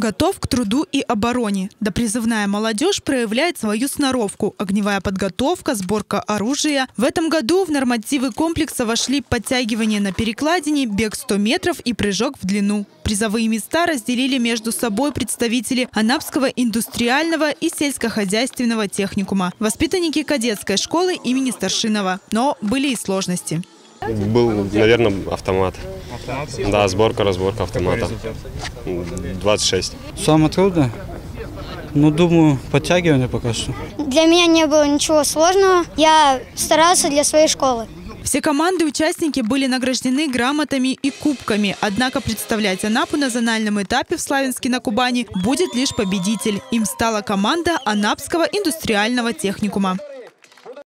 Готов к труду и обороне. Допризывная молодежь проявляет свою сноровку. Огневая подготовка, сборка оружия. В этом году в нормативы комплекса вошли подтягивание на перекладине, бег 100 метров и прыжок в длину. Призовые места разделили между собой представители Анапского индустриального и сельскохозяйственного техникума, воспитанники кадетской школы имени Старшинова. Но были и сложности. Был, наверное, автомат. Да, сборка, разборка автомата. 26. Самое трудное? Ну, думаю, подтягивание пока что. Для меня не было ничего сложного. Я старался для своей школы. Все команды-участники были награждены грамотами и кубками. Однако представлять Анапу на зональном этапе в Славянске на Кубани будет лишь победитель. Им стала команда Анапского индустриального техникума.